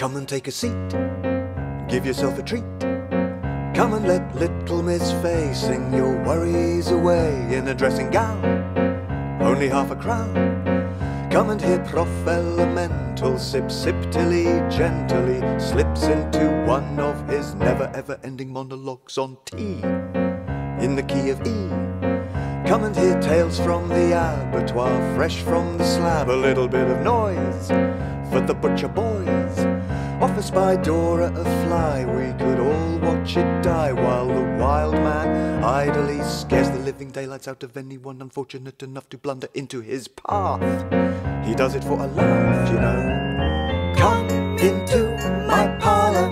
take a seat, give yourself a treat. Come and let little Miss Fay sing your worries away in a dressing gown, only half a crown. Come and hear Prof Elemental sip, sip till he gently slips into one of his never ever ending monologues on tea in the key of E. Come and hear tales from the abattoir, fresh from the slab, a little bit of noise for the butcher boys. Office by Dora a fly, we could all watch it die while the wild man idly scares the living daylights out of anyone unfortunate enough to blunder into his path. He does it for a laugh, you know. Come into my parlor,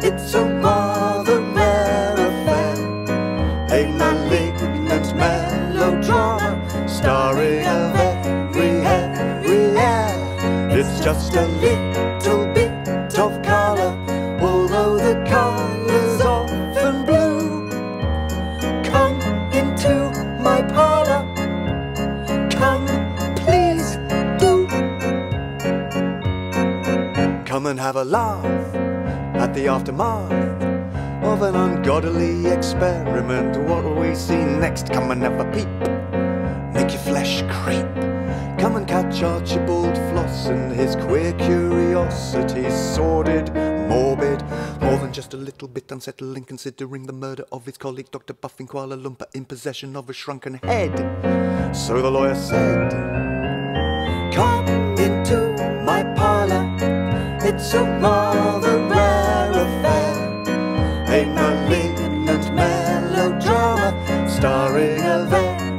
it's a rather rare affair. A malignant melodrama starring a very hair. It's just a little Come and have a laugh at the aftermath of an ungodly experiment. What will we see next? Come and have a peep. Make your flesh creep. Come and catch Archibald Floss and his queer curiosity, sordid, morbid, more than just a little bit unsettling considering the murder of his colleague Dr. Buff in Kuala Lumpur in possession of a shrunken head. So the lawyer said, a rather rare affair. A malignant melodrama starring a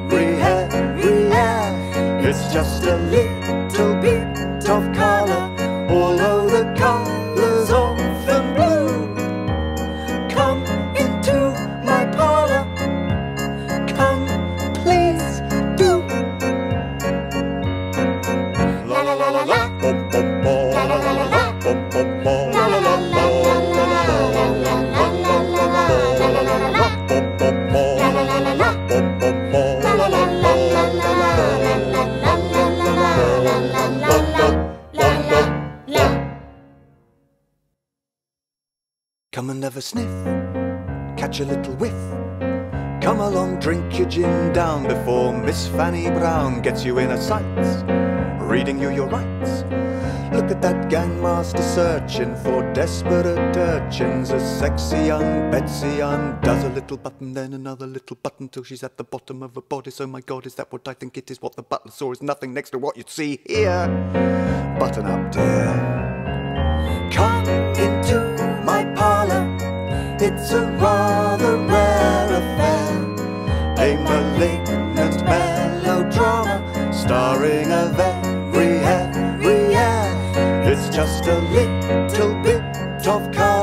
very hairy hair. It's just a little bit of color, although the color's often blue. Come into my parlor, come, please do. La la la la la Come and have a sniff, catch a little whiff. Come along, drink your gin down before Miss Fanny Brown gets you in her sights, reading you your rights. Look at that gangmaster searching for desperate urchins. A sexy young Betsy undoes a little button, then another little button till she's at the bottom of her bodice. Oh my god, is that what I think it is? What the butler saw is nothing next to what you'd see here. Button up, dear. It's a rather rare affair. A malignant melodrama starring a very hair. It's just a little bit of color.